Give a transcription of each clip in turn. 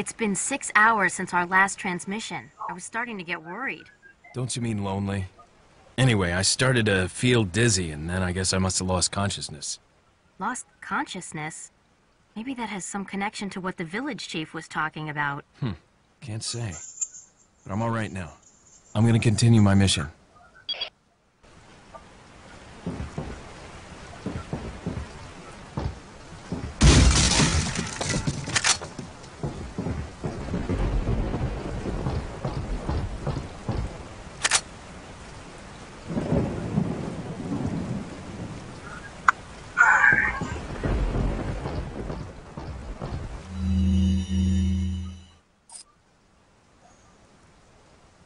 It's been six hours since our last transmission. I was starting to get worried. Don't you mean lonely? Anyway, I started to feel dizzy, and then I guess I must have lost consciousness. Lost consciousness? Maybe that has some connection to what the village chief was talking about. Hmm. Can't say. But I'm alright now. I'm gonna continue my mission.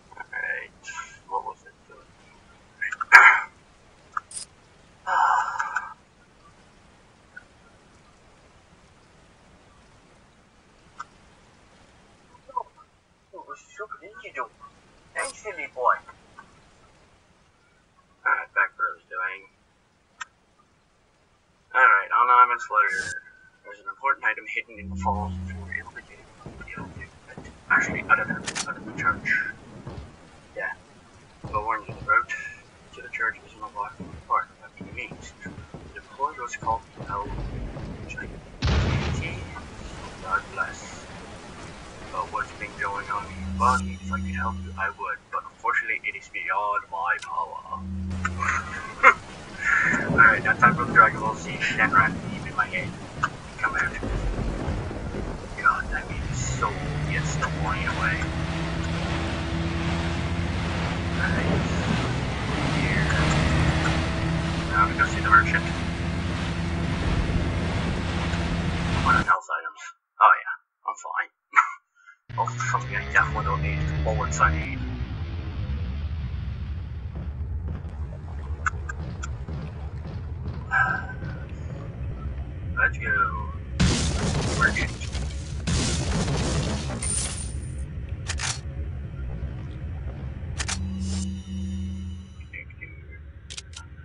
Alright, what was it? What was stupid did you do? Thanks, silly boy. Alright, back where I was doing. Alright, anonymous. There's an important item hidden in the falls which we were able to get get. Actually, out of the, out of the church. Yeah. Well, warn you, the road to the church is not blocked from the park by any means. The employee was called L. T. God bless. About what's been going on in your body, if I could help you, I would, but unfortunately, it is beyond my power. Alright, now time for the Dragon Ball Z Shenron Here. Now we go see the merchant.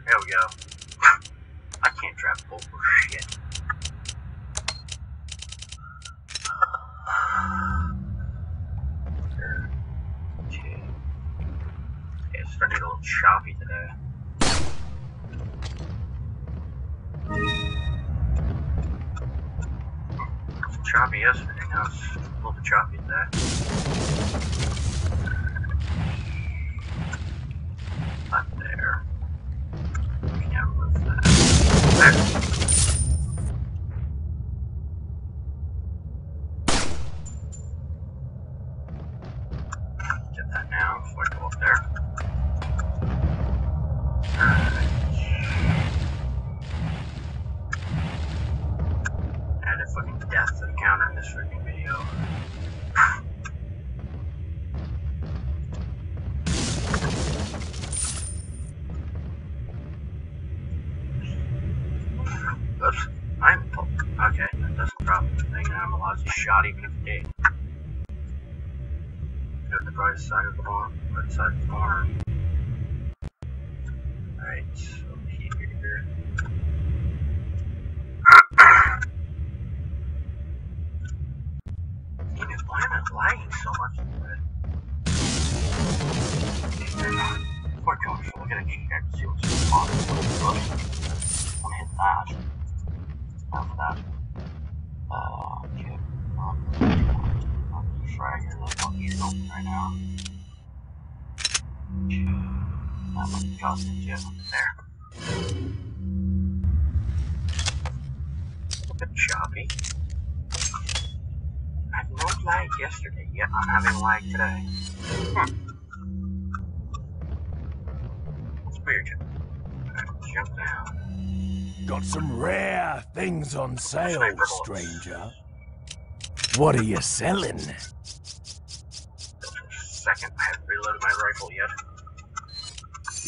There we go. I can't travel over shit. Okay. Yeah, it's starting to get a little choppy today. Choppy yesterday, now it's a little bit choppy today. Drop anything. I'm allowed to shot even if it did. Go to the right side of the barn. Right side of the barn. Alright, That might be causing it There. A bit choppy. I had no lag yesterday, yet I'm having lag today. Hmm. It's weird. Jump down. Got some rare things on sale, stranger. What are you selling? Just a second, I haven't reloaded my rifle yet.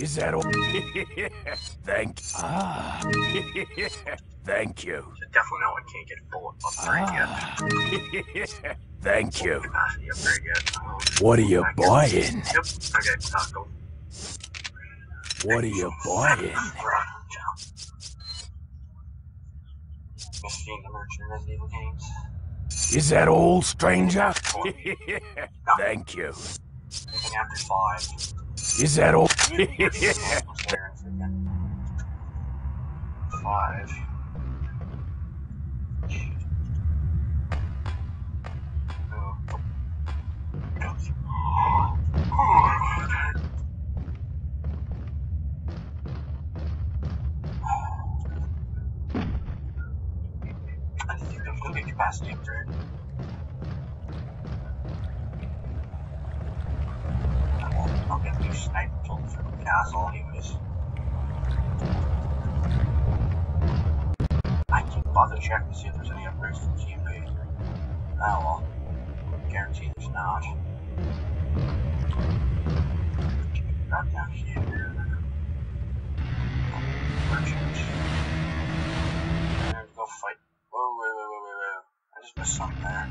Is that all? Thank. Ah. Thank you. Definitely can't get ah. Thank you. What are you buying? Yep. Okay, taco. What are you buying? Is that all, stranger? Thank you. After five. Is that all? Five. I think I'm going to be capacity for fucking sniper sniped from the castle anyways. I can't bother checking to see if there's any upgrades from TMP. Oh well. Guarantee there's not. Back down here. Merchant. And go fight. Whoa, whoa, whoa, whoa, whoa, whoa. I just missed something there.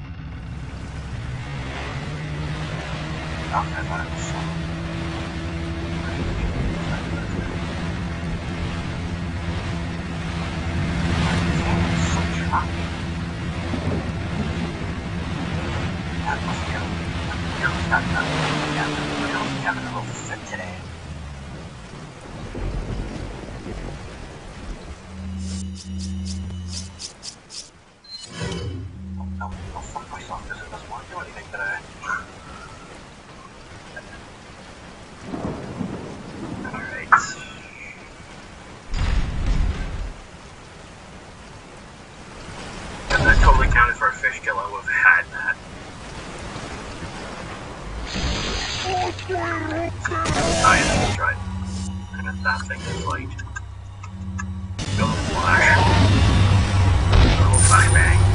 Okay, I thought it was something. That thing is light. Flash. Double flashbang.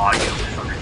Are you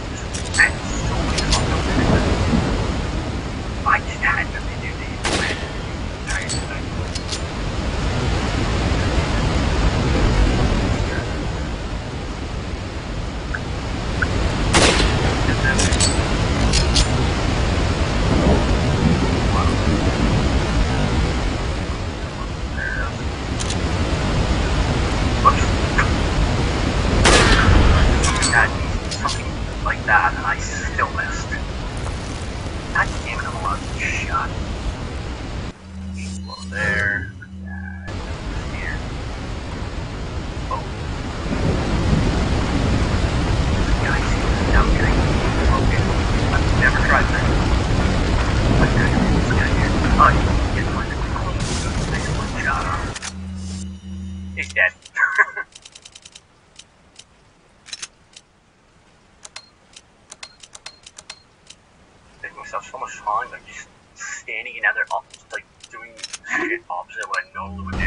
option where I can go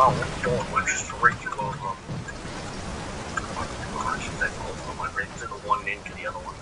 wow, what are you doing? We're just right through both of them. That both of them. I ran through the one into the other one.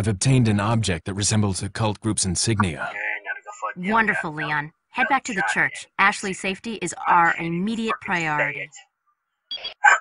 I've obtained an object that resembles a cult group's insignia. Wonderful, Leon. Head back to the church. Ashley's safety is our immediate priority.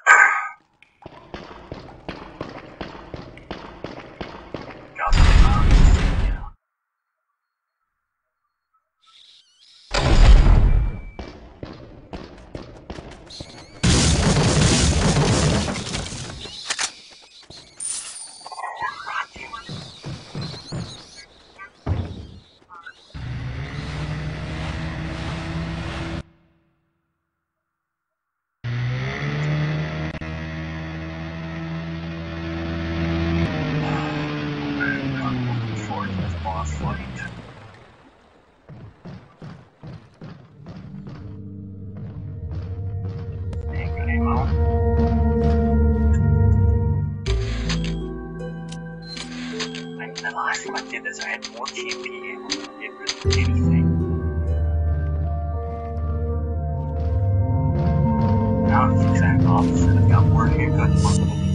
什么？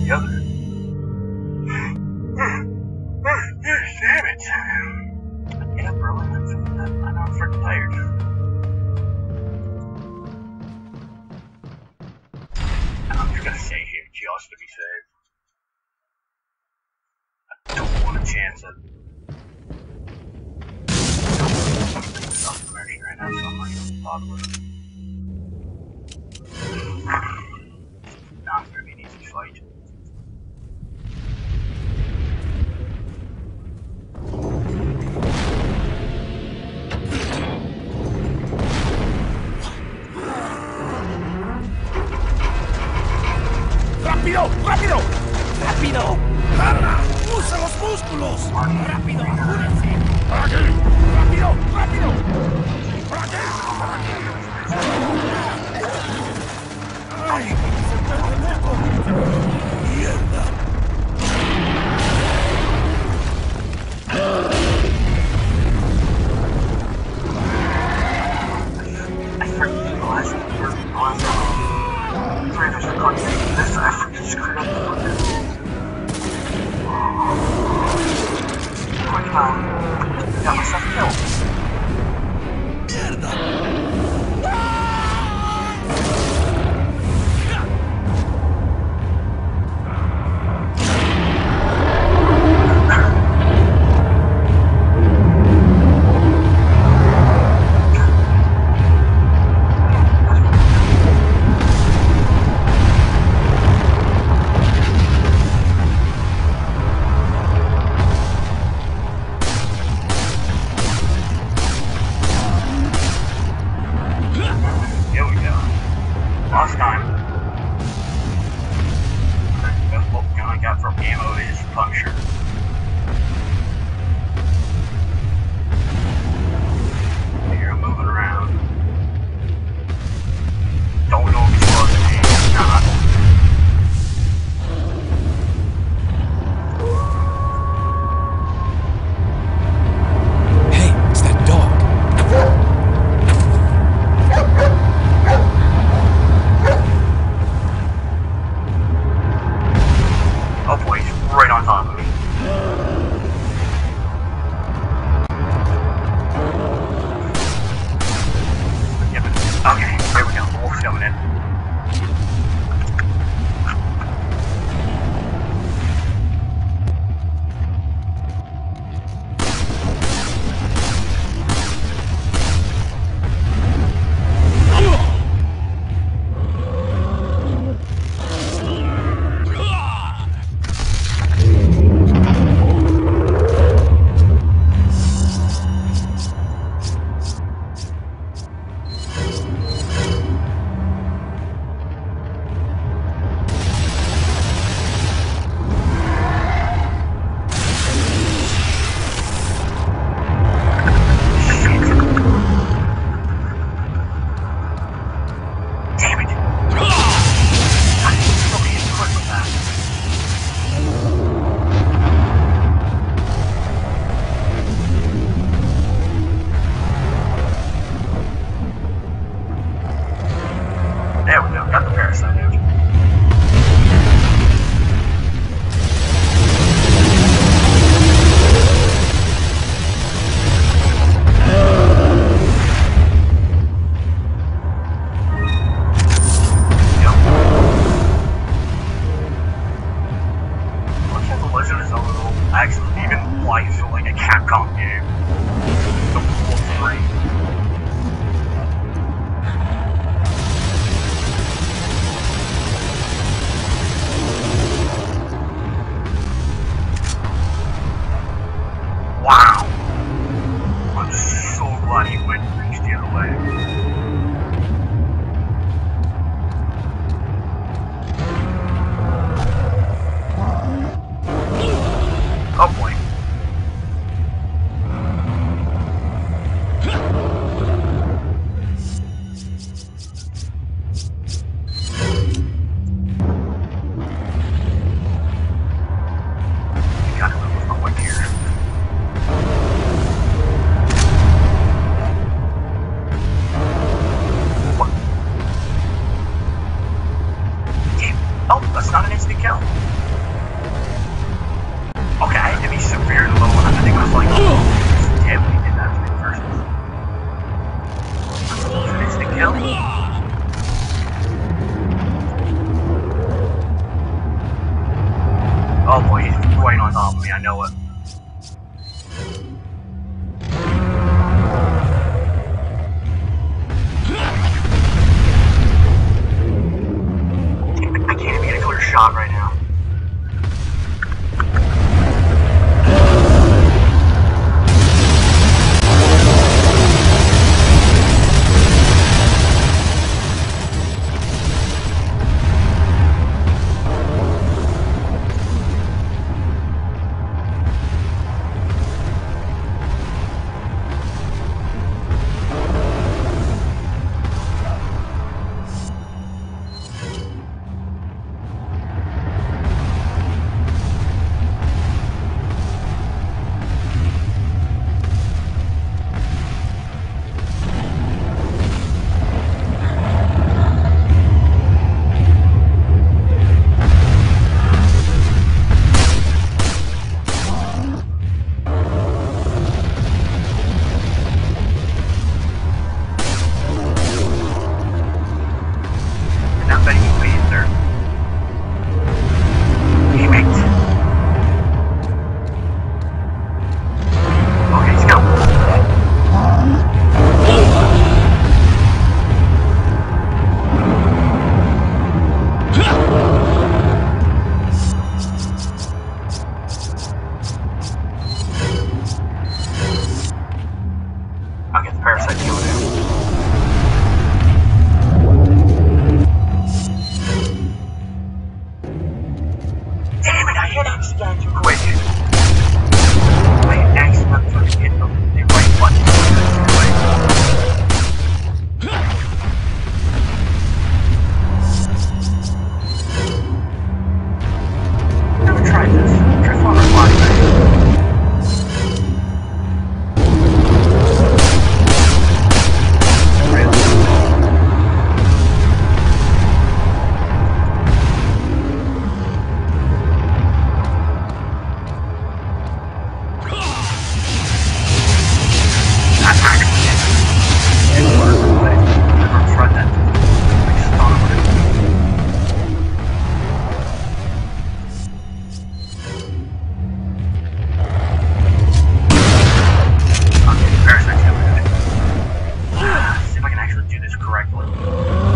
Do this correctly.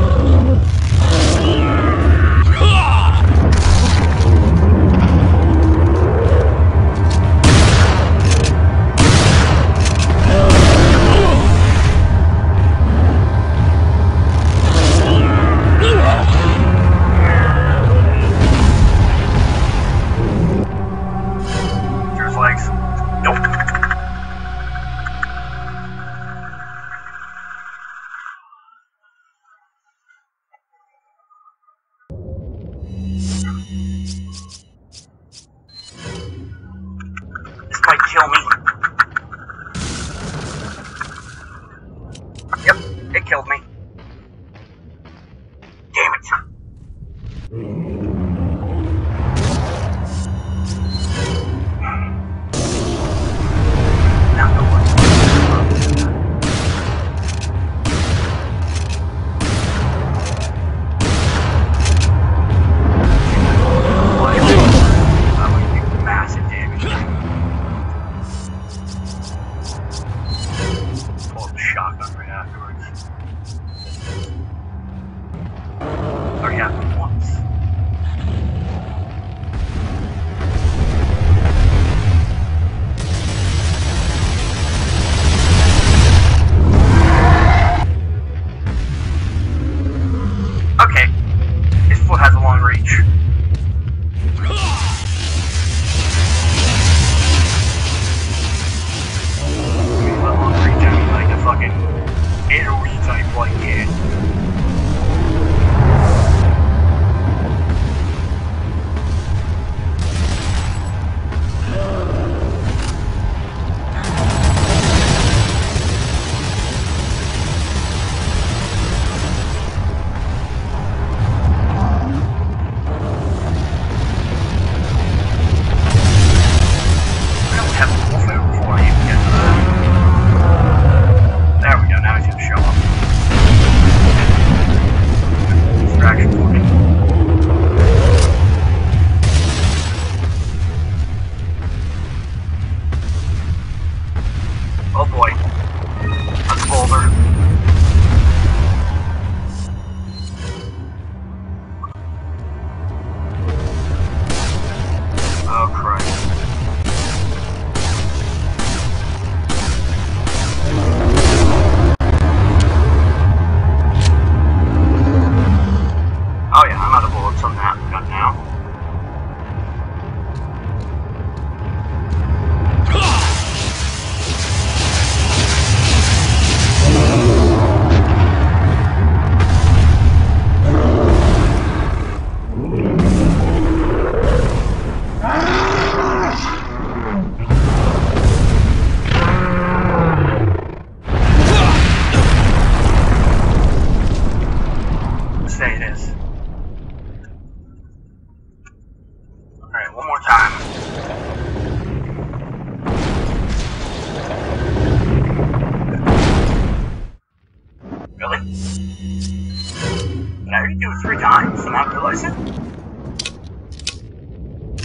Yes, and realize it.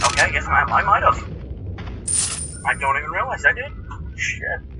Okay, I guess I, I might have. I don't even realize I did. Shit.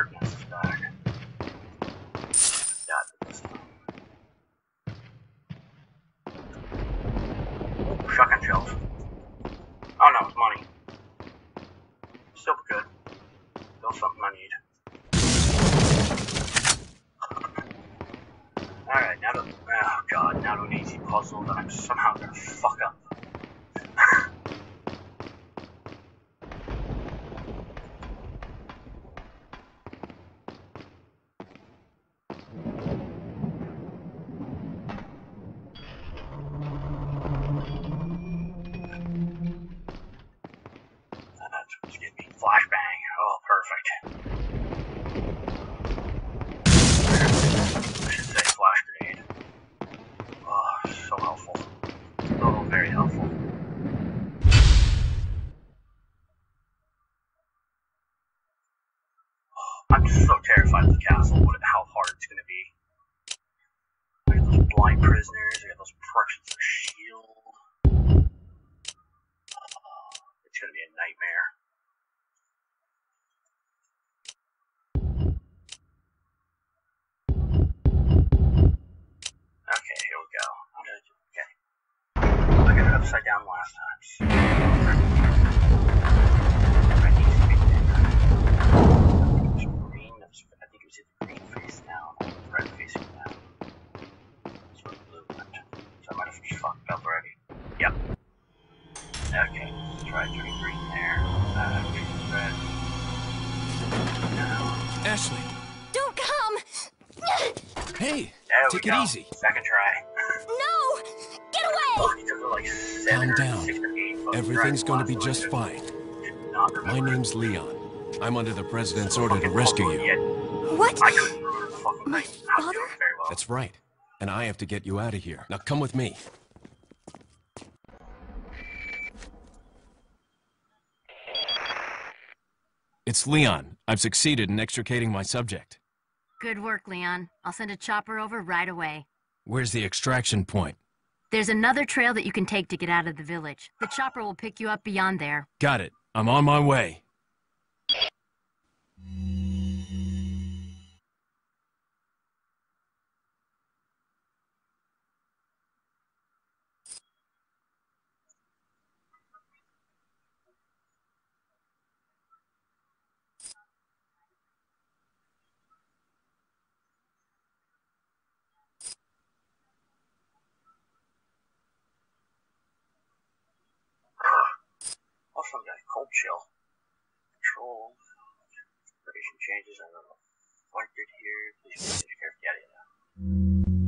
Lord. Got prisoners, I got those pricks with shield. Oh, it's gonna be a nightmare. Okay, here we go. I'm gonna do okay. I got it upside down last time. I think it was green. I think it was green face down red facing down. That's where the blue went. So I might have just fucked up already. Yep. Okay, let's try turning green there. Uh, red. Now. Ashley, Don't come! hey, There take it go. easy. Second try. No! Get away! Oh, like Calm down. six or eight fucking Everything's going to be just fine. My name's Leon. I'm under the president's order to rescue you. What? I couldn't remember the fucking My thing. I was father? doing very well. That's right. And I have to get you out of here. Now come with me. It's Leon. I've succeeded in extricating my subject. Good work, Leon. I'll send a chopper over right away. Where's the extraction point? There's another trail that you can take to get out of the village. The chopper will pick you up beyond there. Got it. I'm on my way. Changes. I don't know. Flanked here. Please be careful. Yada yada.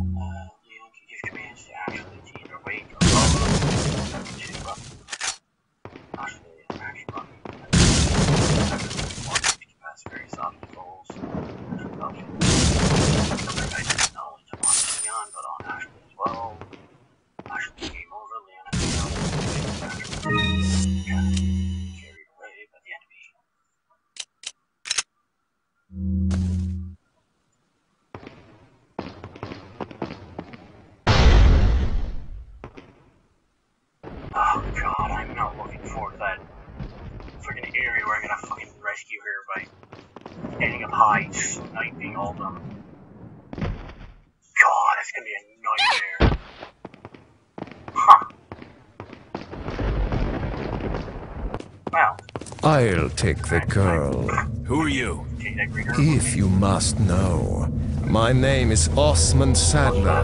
I'll take the girl. Who are you? take that green herb with If you must know, my name is Osmund Saddler,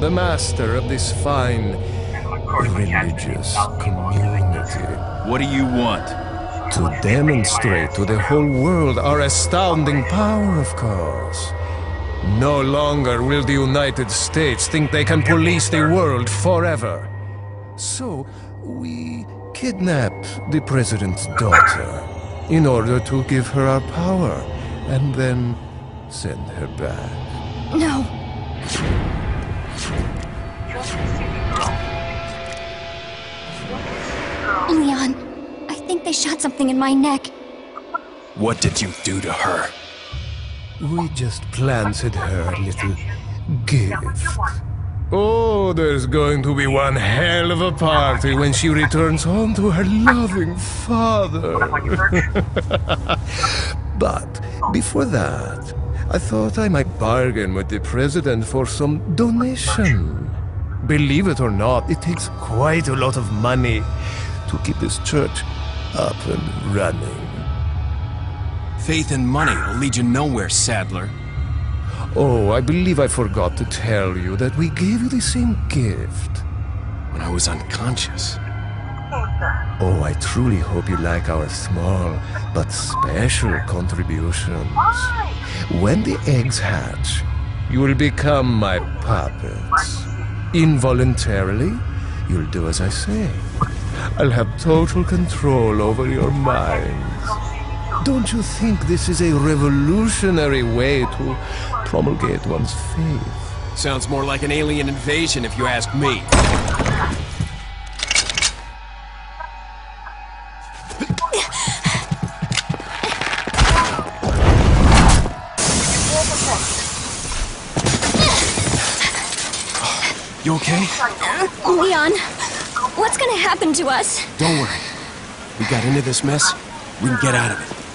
the master of this fine And of course, my cat's gonna be religious mouthing along like this. community. What do you want? To demonstrate to the whole world our astounding power, of course. No longer will the United States think they can police the world forever. So, we kidnap the president's daughter in order to give her our power and then send her back. No! Leon, I think they shot something in my neck. What did you do to her? We just planted her a little gift. Oh, there's going to be one hell of a party when she returns home to her loving father. But before that, I thought I might bargain with the president for some donation. Believe it or not, it takes quite a lot of money to keep this church up and running. Faith and money will lead you nowhere, Saddler. Oh, I believe I forgot to tell you that we gave you the same gift. When I was unconscious. Oh, I truly hope you like our small but special contributions. When the eggs hatch, you will become my puppets. Involuntarily, you'll do as I say. I'll have total control over your minds. Don't you think this is a revolutionary way to promulgate one's faith? Sounds more like an alien invasion if you ask me. You okay? Leon, what's gonna happen to us? Don't worry. We got into this mess. We can get out of it.